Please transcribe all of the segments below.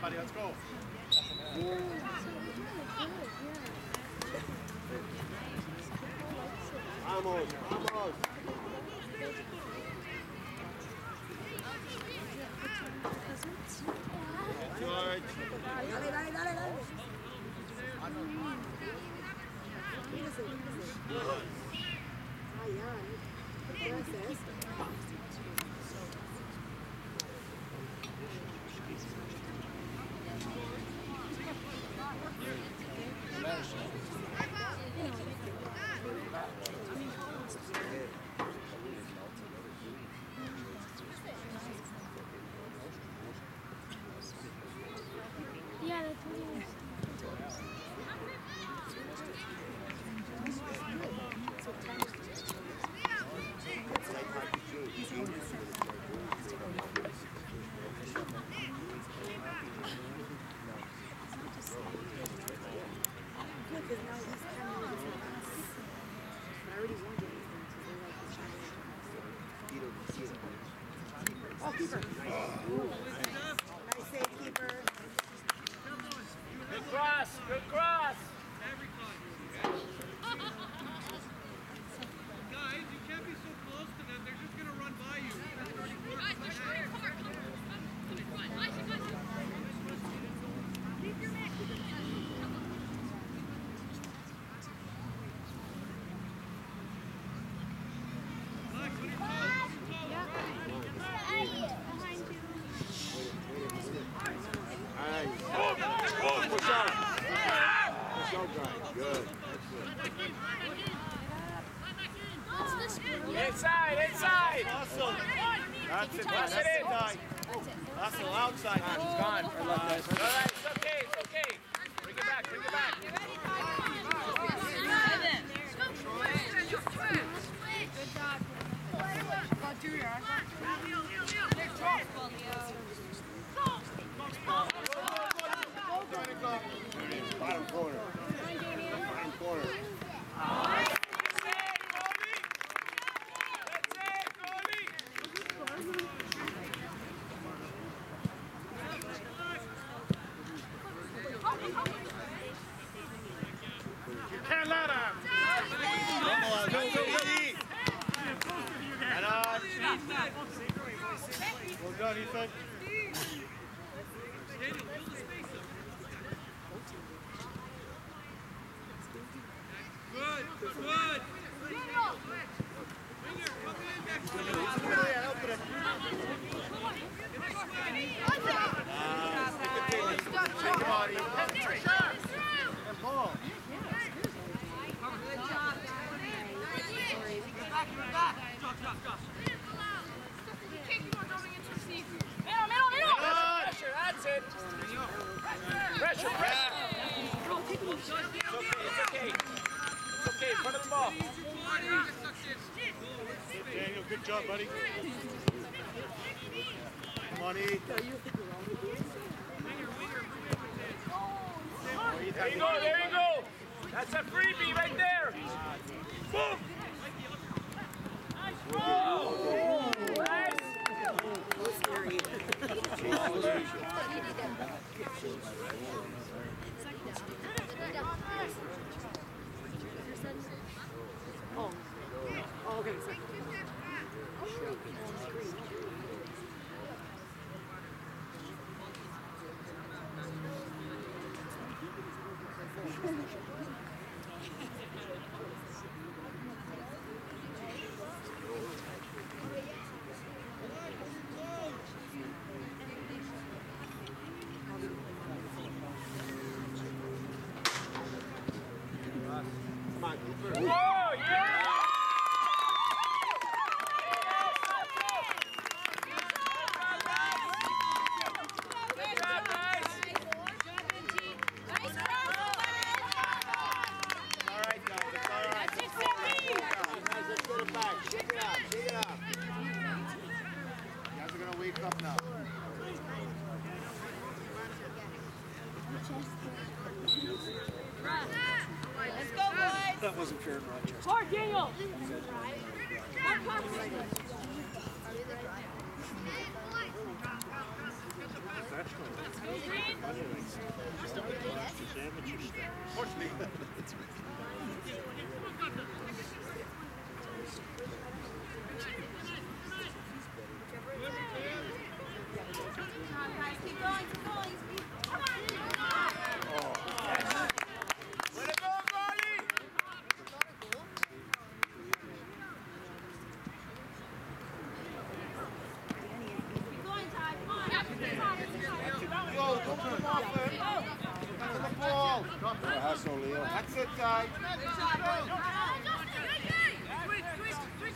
buddy. Let's go. Vamos, vamos. George. Dale, dale, dale, dale. Mírase, mírase. Ay, ay. Oh, Inside, inside! Russell! That's it, that's it! Russell, outside! Gone, gone. Alright, it's okay, it's okay! Bring it back, bring it back! Good job. Got two yards. Nick, drop. Bottom corner. Bottom corner. Amen. dangerous. That's it, switch,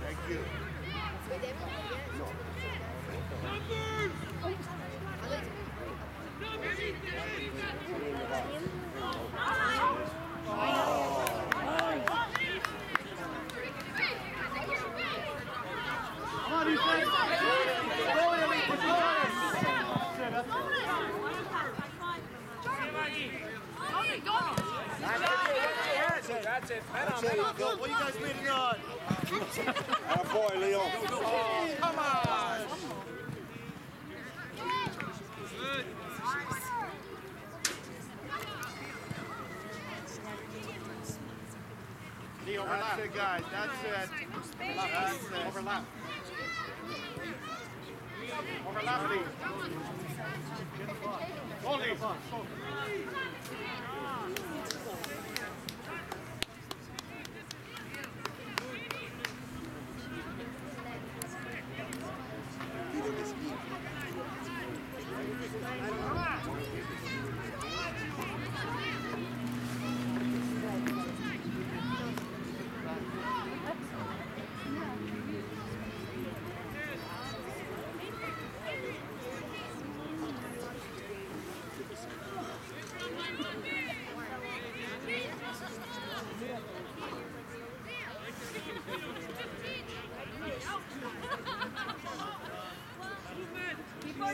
Thank you. That's it. That's it. That's it, go. What are you guys waiting on? Atta oh, boy, Leo. Oh, come on. That's it, guys. That's it. That's it. Overlap. Overlap, Lee. Go, Lee. That's it right there. Everyone, Ty, come on. Come on, Ty. Faster, Ty. Faster, Ty. Go, go, Ty, go.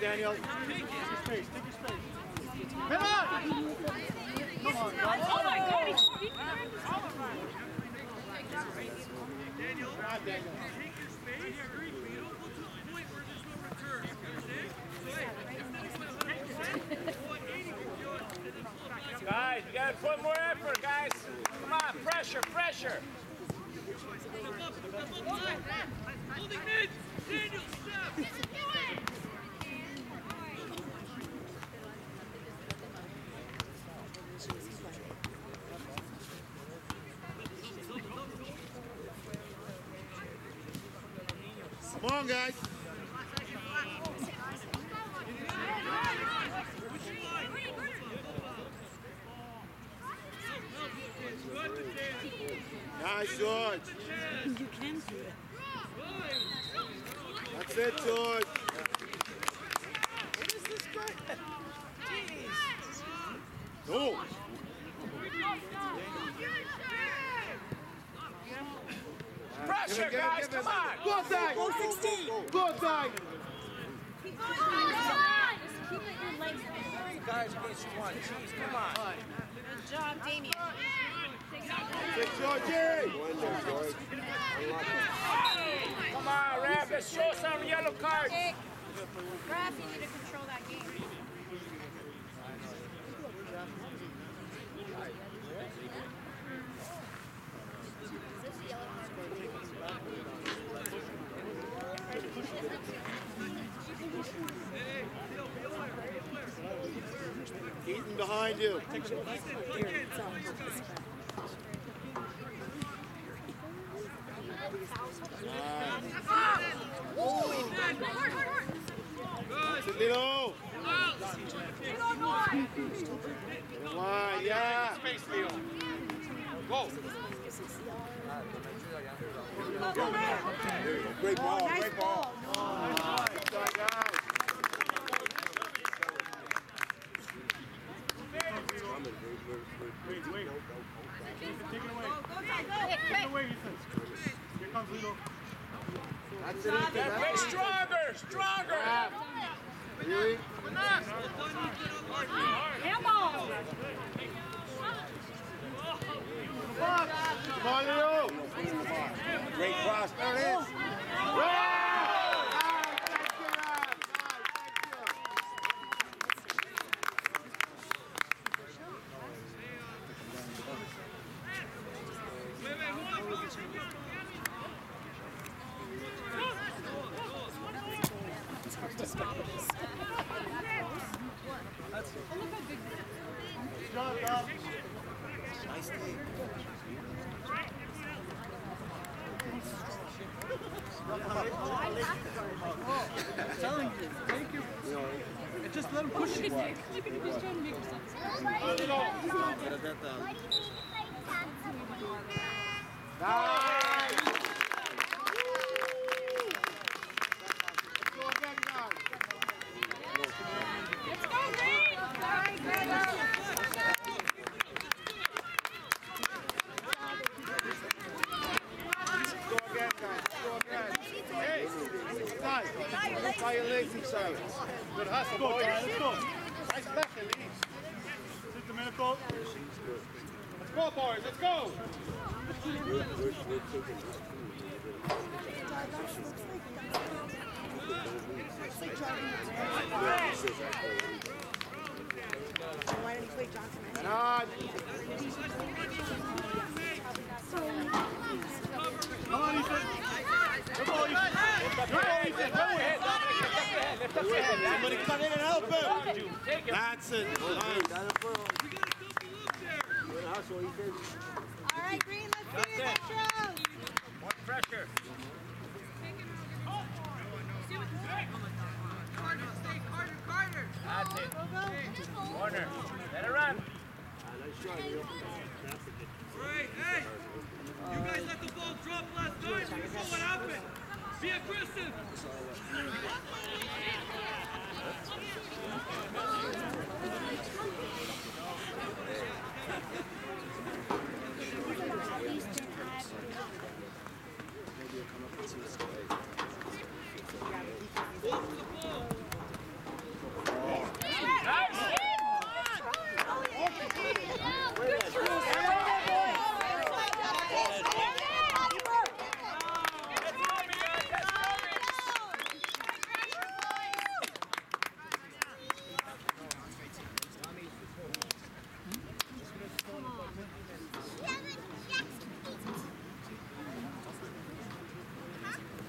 Daniel. Take your space, take your space. Come on! Come on, guys. Oh my God. Daniel, Come Daniel. take your space. I agree, but don't go to a point where there's no return. Understand? So, hey, instead of 100%, go at 80 if you feel it, and then slow. Guys, we gotta put more effort, guys. Come on, pressure, pressure. Step up, step up line. Holding mid. Daniel, step. Come on, guys. Guys. Against one. Jeez, come on. Good job, Damien. Georgie. Come on. Let's show some yellow cards. Kick. You need to control that game. Behind you. Lilo. On, yeah. Space, Leo. Go. Great ball, great ball. That's it, away. Take it away, Ethan. Way That's it. stronger, stronger. Come on, Leo. Great cross. There it is. Wait, wait, hold on. Nice. Let's go again, guys. Go again, guys. Go again. Hey, guys. Tie your legs in silence. Good hustle, boys. Let's go. Nice back, Elise. Sit the minute, Let's go, boys. Let's go. Come on, Ethan. Come on, Ethan. Go ahead. Lift up your head. Somebody come in and help him. That's it. Nice. We got a double look there. All right, Green, let's see your intros. More pressure. That's it. Corner. Let it run. Right, hey! You guys let the ball drop last time. You saw what happened. Be aggressive.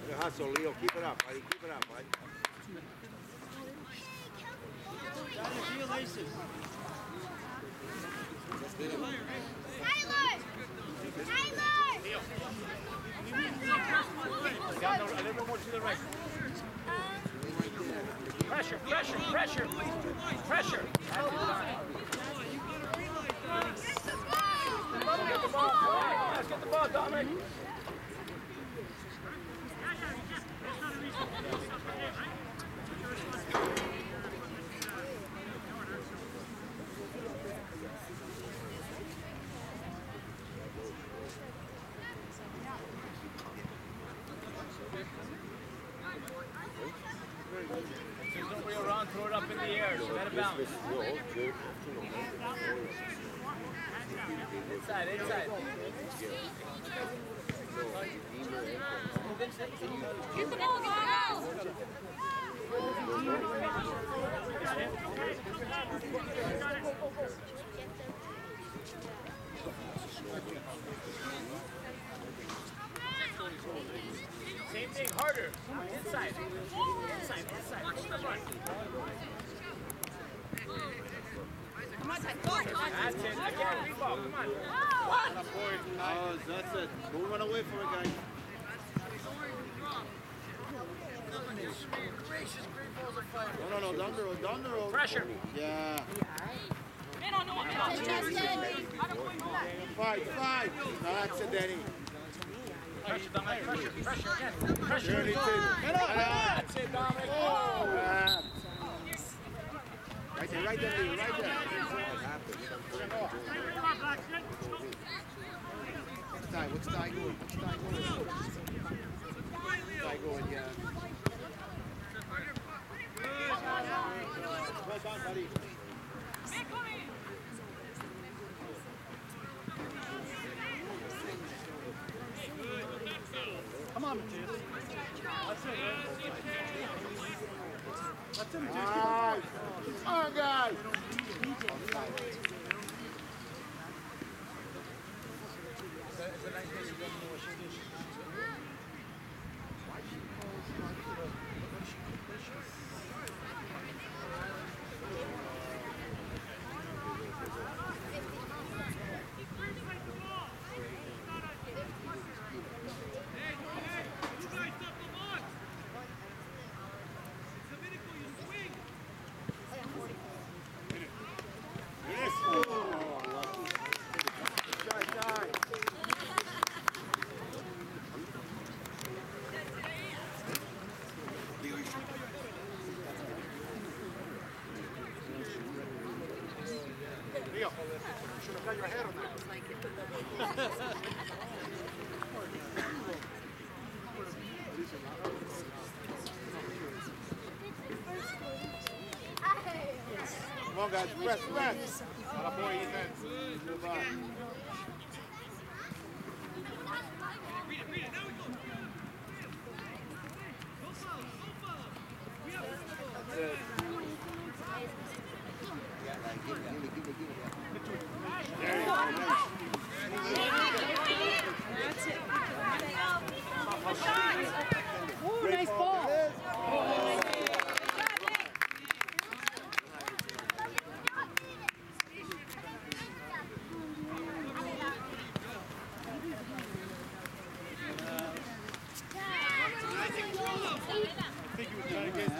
Good hustle, Leo. Keep it up, buddy. Keep it up, buddy. Down the, a little bit more to the right. Pressure, pressure, pressure. Pressure. Get the ball. Let's get the ball, Dominic. There's nobody around, throw it up in the Same thing, harder. Inside. Inside, inside. Push the run. That's it. Again, rebound. Come on. Oh, that's it. Don't run away from it, guys. No, no, no, down the road, down the road. Pressure. Yeah. Fight, fight. That's it, Danny. Pressure, Dominic. Pressure, pressure again. Pressure. Dirty tip. Get up, That's it, Dominic. Ah. Right there, right there, right there. What's Ty? What's Ty going? What's Ty going? Ty going, yeah. Come on, Matthias. That's it. Nice. Come on, guys up the mark. Domenico, you swing. Yes. Oh, lucky. Good shot, Ty. Leo, should have got your head on that. Come on, guys, press, press. Atta boy, Ethan. Move on. That's it. There you go. Ooh, nice ball. I think you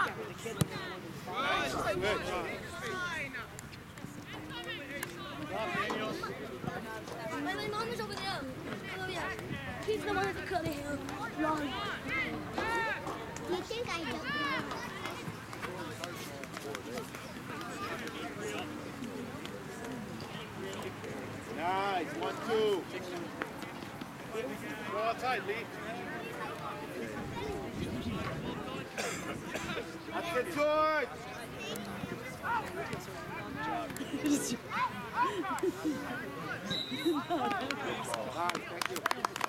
My mom is over there. Oh yeah. He's the one with the curly hair. Long. You think I don't know? Nice. One, two. Go outside, Lee. That's it, George. Nice, thank you.